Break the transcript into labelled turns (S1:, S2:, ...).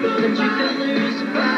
S1: But your colors fine.